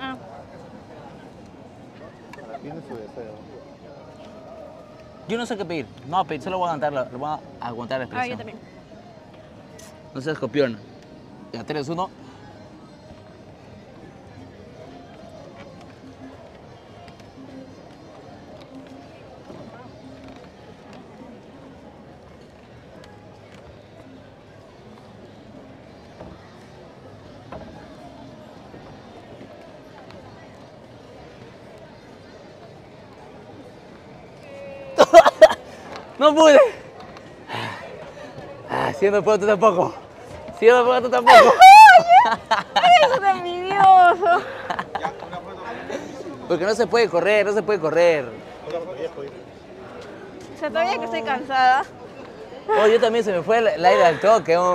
Ah. Tiene su deseo. Yo no sé qué pedir. No voy a pedir, solo voy a aguantar la, voy a aguantar la Ah, expresión. yo también. No seas copiona. Ya, 3, 1. No pude. Ah, si yo no puedo, tú tampoco. Si yo no puedo, tú tampoco. ¡Eres un envidioso! Porque no se puede correr, no se puede correr. O sea, todavía que estoy cansada. Oh, yo también se me fue el, el aire al toque. oh.